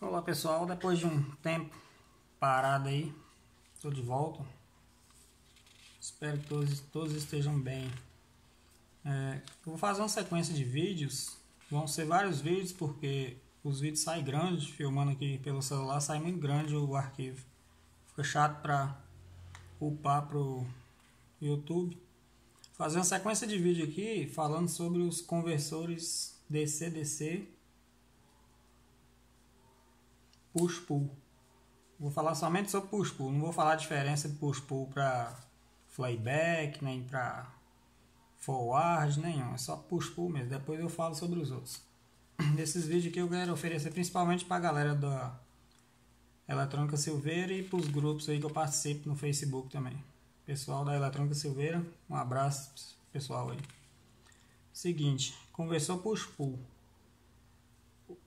Olá pessoal, depois de um tempo parado aí, estou de volta. Espero que todos, todos estejam bem. É, vou fazer uma sequência de vídeos, vão ser vários vídeos porque os vídeos saem grandes, filmando aqui pelo celular sai muito grande o arquivo. Fica chato para upar pro YouTube. Fazer uma sequência de vídeo aqui falando sobre os conversores DC-DC push-pull. Vou falar somente sobre push-pull, não vou falar a diferença de push-pull para playback, nem para forward, nenhum. É só push-pull mesmo. Depois eu falo sobre os outros. Desses vídeos aqui eu quero oferecer principalmente para a galera da Eletrônica Silveira e para os grupos aí que eu participo no Facebook também. Pessoal da Eletrônica Silveira, um abraço pessoal aí. Seguinte, conversou push-pull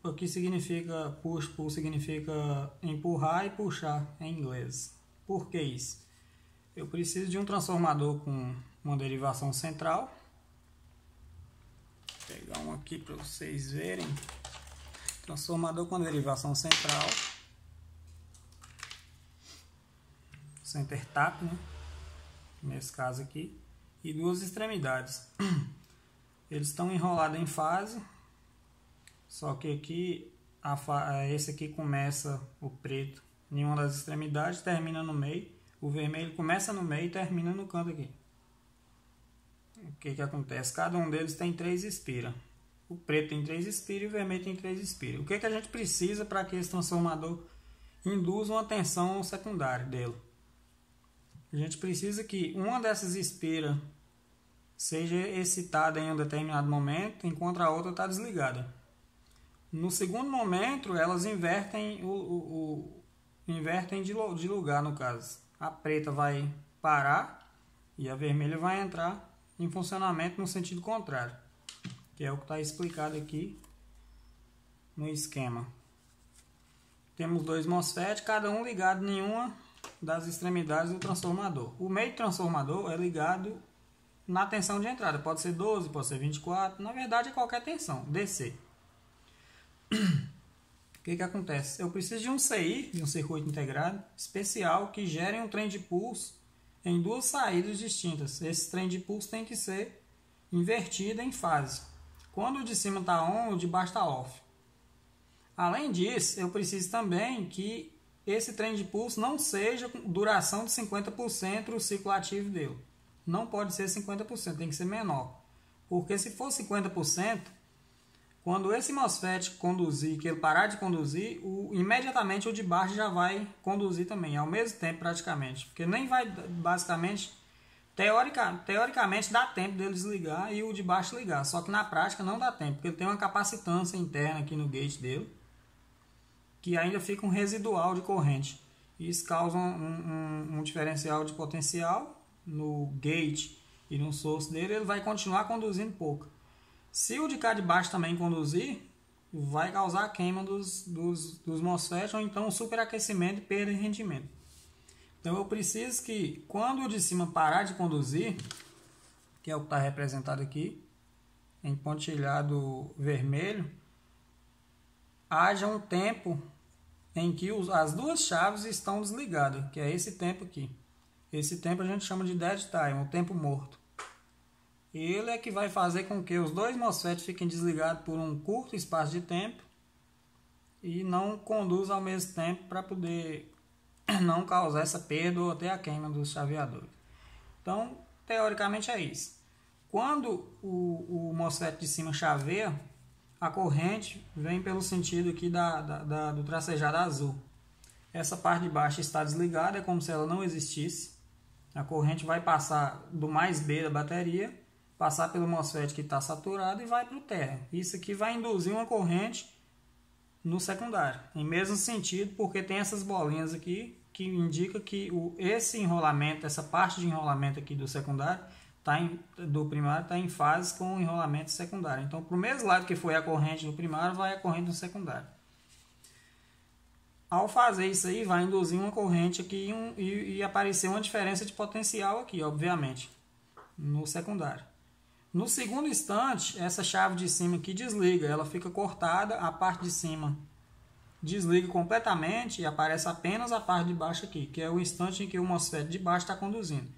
o que significa push pull significa empurrar e puxar em inglês. Por que isso? Eu preciso de um transformador com uma derivação central. Vou pegar um aqui para vocês verem. Transformador com derivação central. Center tap, né? Nesse caso aqui. E duas extremidades. Eles estão enrolados em fase só que aqui, a, esse aqui começa o preto em uma das extremidades, termina no meio. O vermelho começa no meio e termina no canto aqui. O que que acontece? Cada um deles tem três espiras. O preto tem três espiras e o vermelho tem três espiras. O que que a gente precisa para que esse transformador induza uma tensão secundária dele? A gente precisa que uma dessas espiras seja excitada em um determinado momento, enquanto a outra está desligada. No segundo momento, elas invertem o, o, o invertem de, de lugar no caso. A preta vai parar e a vermelha vai entrar em funcionamento no sentido contrário, que é o que está explicado aqui no esquema. Temos dois MOSFET, cada um ligado em uma das extremidades do transformador. O meio transformador é ligado na tensão de entrada, pode ser 12, pode ser 24, na verdade é qualquer tensão, DC. O que, que acontece? Eu preciso de um CI, de um circuito integrado, especial, que gere um trem de pulso em duas saídas distintas. Esse trem de pulso tem que ser invertido em fase. Quando o de cima está on, o de baixo está off. Além disso, eu preciso também que esse trem de pulso não seja com duração de 50% o ciclo ativo dele. Não pode ser 50%, tem que ser menor. Porque se for 50%, quando esse MOSFET conduzir, que ele parar de conduzir, o, imediatamente o de baixo já vai conduzir também, ao mesmo tempo praticamente. Porque nem vai, basicamente, teórica, teoricamente dá tempo dele desligar e o de baixo ligar. Só que na prática não dá tempo, porque ele tem uma capacitância interna aqui no gate dele, que ainda fica um residual de corrente. Isso causa um, um, um diferencial de potencial no gate e no source dele, ele vai continuar conduzindo pouco. Se o de cá de baixo também conduzir, vai causar queima dos, dos, dos MOSFET ou então superaquecimento e perda de rendimento. Então eu preciso que quando o de cima parar de conduzir, que é o que está representado aqui, em pontilhado vermelho, haja um tempo em que as duas chaves estão desligadas, que é esse tempo aqui. Esse tempo a gente chama de dead time, o tempo morto. Ele é que vai fazer com que os dois MOSFETs fiquem desligados por um curto espaço de tempo e não conduzam ao mesmo tempo para poder não causar essa perda ou até a queima dos chaveadores. Então, teoricamente é isso. Quando o, o MOSFET de cima chaveia, a corrente vem pelo sentido aqui da, da, da, do tracejado azul. Essa parte de baixo está desligada, é como se ela não existisse. A corrente vai passar do mais B da bateria passar pelo MOSFET que está saturado e vai para o terra. Isso aqui vai induzir uma corrente no secundário, em mesmo sentido, porque tem essas bolinhas aqui que indica que o, esse enrolamento, essa parte de enrolamento aqui do secundário, tá em, do primário está em fase com o enrolamento secundário. Então, para o mesmo lado que foi a corrente do primário, vai a corrente do secundário. Ao fazer isso aí, vai induzir uma corrente aqui um, e, e aparecer uma diferença de potencial aqui, obviamente, no secundário. No segundo instante, essa chave de cima aqui desliga, ela fica cortada, a parte de cima desliga completamente e aparece apenas a parte de baixo aqui, que é o instante em que o MOSFET de baixo está conduzindo.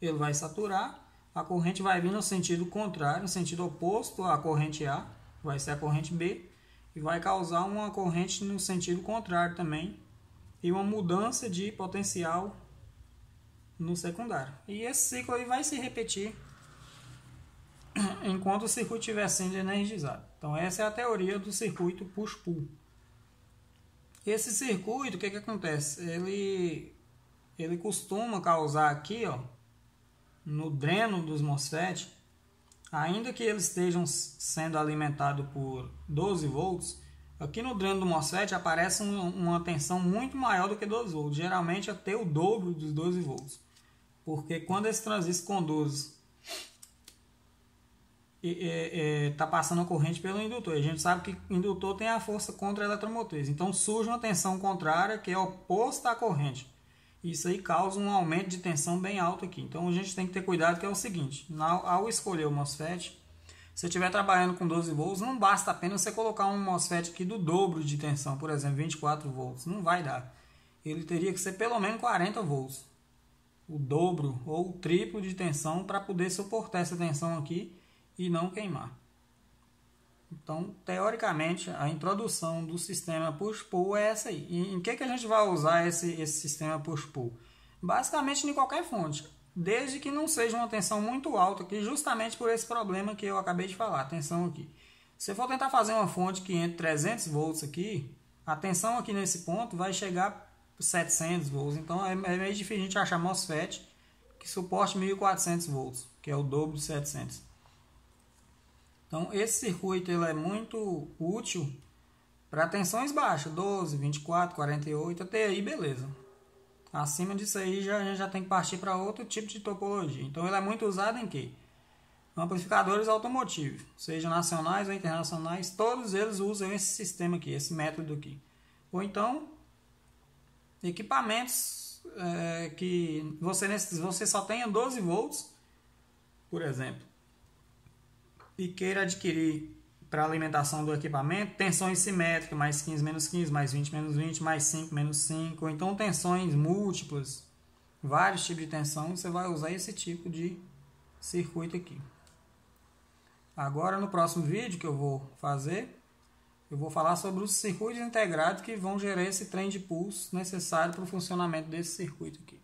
Ele vai saturar, a corrente vai vir no sentido contrário, no sentido oposto à corrente A, vai ser a corrente B, e vai causar uma corrente no sentido contrário também, e uma mudança de potencial no secundário. E esse ciclo aí vai se repetir enquanto o circuito estiver sendo energizado. Então essa é a teoria do circuito push-pull. Esse circuito, o que, que acontece? Ele, ele costuma causar aqui, ó, no dreno dos MOSFET, ainda que eles estejam sendo alimentados por 12 volts, aqui no dreno do MOSFET aparece um, uma tensão muito maior do que 12 volts, geralmente até o dobro dos 12 volts. Porque quando esse transistor conduz está passando a corrente pelo indutor. A gente sabe que indutor tem a força contra a eletromotriz. Então surge uma tensão contrária que é oposta à corrente. Isso aí causa um aumento de tensão bem alto aqui. Então a gente tem que ter cuidado que é o seguinte, ao escolher o MOSFET, se estiver trabalhando com 12 volts, não basta apenas você colocar um MOSFET aqui do dobro de tensão, por exemplo, 24 volts. Não vai dar. Ele teria que ser pelo menos 40 volts. O dobro ou o triplo de tensão para poder suportar essa tensão aqui e não queimar. Então, teoricamente, a introdução do sistema push-pull é essa aí. E em que, que a gente vai usar esse, esse sistema push-pull? Basicamente em qualquer fonte, desde que não seja uma tensão muito alta, que justamente por esse problema que eu acabei de falar, tensão aqui. Se for tentar fazer uma fonte que entre 300 volts aqui, a tensão aqui nesse ponto vai chegar a 700 volts. Então é, é meio difícil a gente achar MOSFET que suporte 1400 volts, que é o dobro de 700. Então, esse circuito ele é muito útil para tensões baixas, 12, 24, 48, até aí beleza. Acima disso aí já, a gente já tem que partir para outro tipo de topologia. Então ele é muito usado em quê? Amplificadores automotivos, seja nacionais ou internacionais, todos eles usam esse sistema aqui, esse método aqui. Ou então, equipamentos é, que você, você só tenha 12 volts, por exemplo e queira adquirir para alimentação do equipamento tensões simétricas, mais 15 menos 15, mais 20 menos 20, mais 5 menos 5, ou então tensões múltiplas, vários tipos de tensão, você vai usar esse tipo de circuito aqui. Agora no próximo vídeo que eu vou fazer, eu vou falar sobre os circuitos integrados que vão gerar esse trem de pulso necessário para o funcionamento desse circuito aqui.